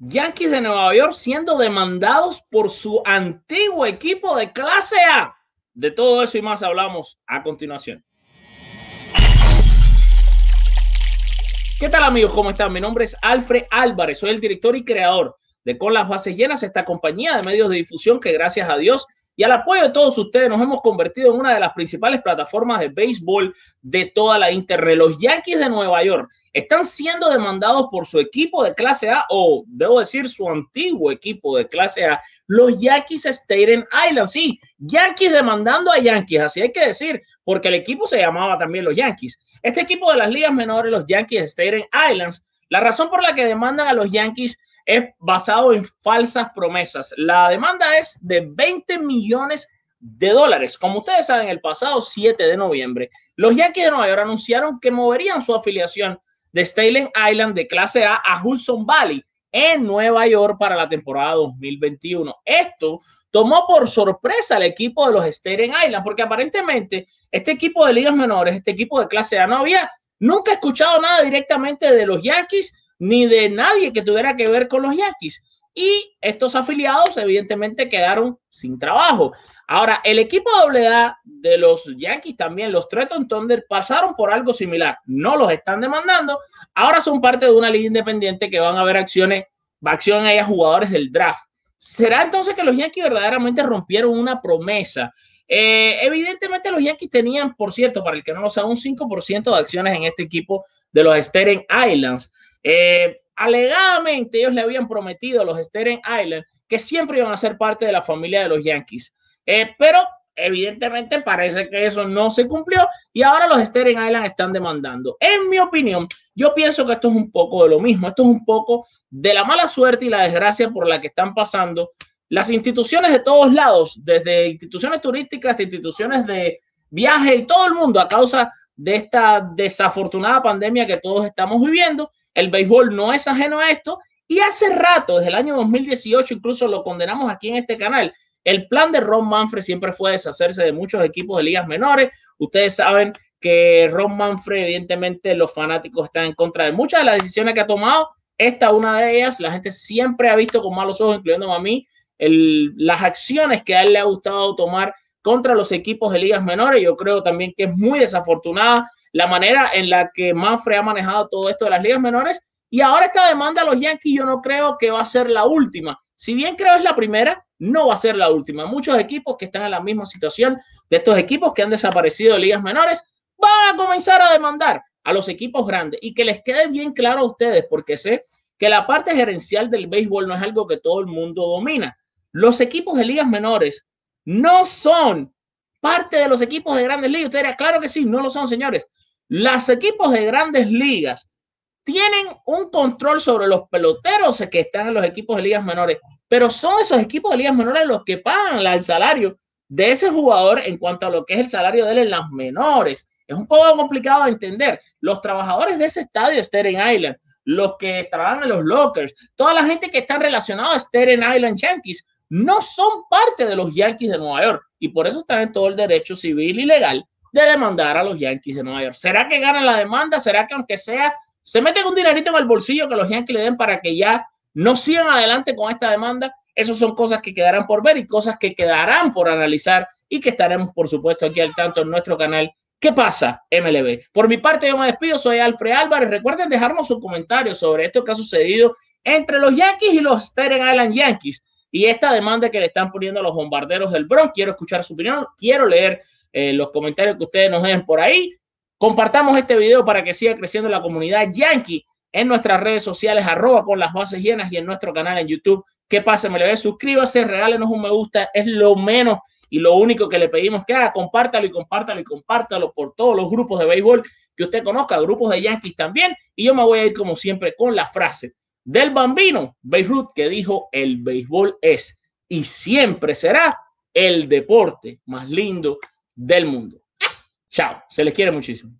Yankees de Nueva York siendo demandados por su antiguo equipo de clase A. De todo eso y más hablamos a continuación. ¿Qué tal amigos? ¿Cómo están? Mi nombre es Alfred Álvarez, soy el director y creador de Con las Bases Llenas, esta compañía de medios de difusión que gracias a Dios y al apoyo de todos ustedes nos hemos convertido en una de las principales plataformas de béisbol de toda la Internet. Los Yankees de Nueva York están siendo demandados por su equipo de clase A o debo decir su antiguo equipo de clase A, los Yankees Staten Island. Sí, Yankees demandando a Yankees, así hay que decir, porque el equipo se llamaba también los Yankees. Este equipo de las ligas menores, los Yankees Staten Islands, la razón por la que demandan a los Yankees es basado en falsas promesas. La demanda es de 20 millones de dólares. Como ustedes saben, el pasado 7 de noviembre, los Yankees de Nueva York anunciaron que moverían su afiliación de Staten Island de clase A a Hudson Valley en Nueva York para la temporada 2021. Esto tomó por sorpresa al equipo de los Staten Island porque aparentemente este equipo de ligas menores, este equipo de clase A no había nunca escuchado nada directamente de los Yankees ni de nadie que tuviera que ver con los Yankees. Y estos afiliados evidentemente quedaron sin trabajo. Ahora, el equipo AA de los Yankees también, los Trenton Thunder, pasaron por algo similar. No los están demandando. Ahora son parte de una liga independiente que van a ver acciones, acción a jugadores del draft. ¿Será entonces que los Yankees verdaderamente rompieron una promesa? Eh, evidentemente los Yankees tenían, por cierto, para el que no lo sabe, un 5% de acciones en este equipo de los Staten Islands. Eh, alegadamente ellos le habían prometido a los Staten Island que siempre iban a ser parte de la familia de los Yankees, eh, pero evidentemente parece que eso no se cumplió y ahora los Staten Island están demandando. En mi opinión, yo pienso que esto es un poco de lo mismo, esto es un poco de la mala suerte y la desgracia por la que están pasando las instituciones de todos lados, desde instituciones turísticas hasta instituciones de viaje y todo el mundo a causa de esta desafortunada pandemia que todos estamos viviendo el béisbol no es ajeno a esto y hace rato, desde el año 2018, incluso lo condenamos aquí en este canal. El plan de Ron Manfred siempre fue deshacerse de muchos equipos de ligas menores. Ustedes saben que Ron Manfred, evidentemente, los fanáticos están en contra de muchas de las decisiones que ha tomado. Esta una de ellas, la gente siempre ha visto con malos ojos, incluyendo a mí, las acciones que a él le ha gustado tomar contra los equipos de ligas menores. Yo creo también que es muy desafortunada la manera en la que Manfred ha manejado todo esto de las ligas menores. Y ahora esta demanda a los Yankees yo no creo que va a ser la última. Si bien creo es la primera, no va a ser la última. Muchos equipos que están en la misma situación de estos equipos que han desaparecido de ligas menores van a comenzar a demandar a los equipos grandes y que les quede bien claro a ustedes, porque sé que la parte gerencial del béisbol no es algo que todo el mundo domina. Los equipos de ligas menores no son parte de los equipos de grandes ligas. Usted dirá, claro que sí, no lo son, señores. Los equipos de grandes ligas tienen un control sobre los peloteros que están en los equipos de ligas menores, pero son esos equipos de ligas menores los que pagan el salario de ese jugador en cuanto a lo que es el salario de él en las menores. Es un poco complicado de entender. Los trabajadores de ese estadio, Staten Island, los que trabajan en los lockers, toda la gente que está relacionada a Staten Island Yankees, no son parte de los Yankees de Nueva York y por eso están en todo el derecho civil y legal de demandar a los Yankees de Nueva York. ¿Será que ganan la demanda? ¿Será que aunque sea, se meten un dinerito en el bolsillo que los Yankees le den para que ya no sigan adelante con esta demanda? Esas son cosas que quedarán por ver y cosas que quedarán por analizar y que estaremos, por supuesto, aquí al tanto en nuestro canal. ¿Qué pasa, MLB? Por mi parte, yo me despido. Soy Alfred Álvarez. Recuerden dejarnos sus comentarios sobre esto que ha sucedido entre los Yankees y los Staten Island Yankees y esta demanda que le están poniendo a los bombarderos del Bronx. Quiero escuchar su opinión, quiero leer eh, los comentarios que ustedes nos den por ahí. Compartamos este video para que siga creciendo la comunidad Yankee en nuestras redes sociales, arroba con las bases llenas y en nuestro canal en YouTube. ¿Qué pasa? Me le ve, suscríbase, regálenos un me gusta, es lo menos y lo único que le pedimos que haga, compártalo y compártalo y compártalo por todos los grupos de béisbol que usted conozca, grupos de Yankees también. Y yo me voy a ir como siempre con la frase del bambino Beirut que dijo, el béisbol es y siempre será el deporte más lindo del mundo. Chao, se les quiere muchísimo.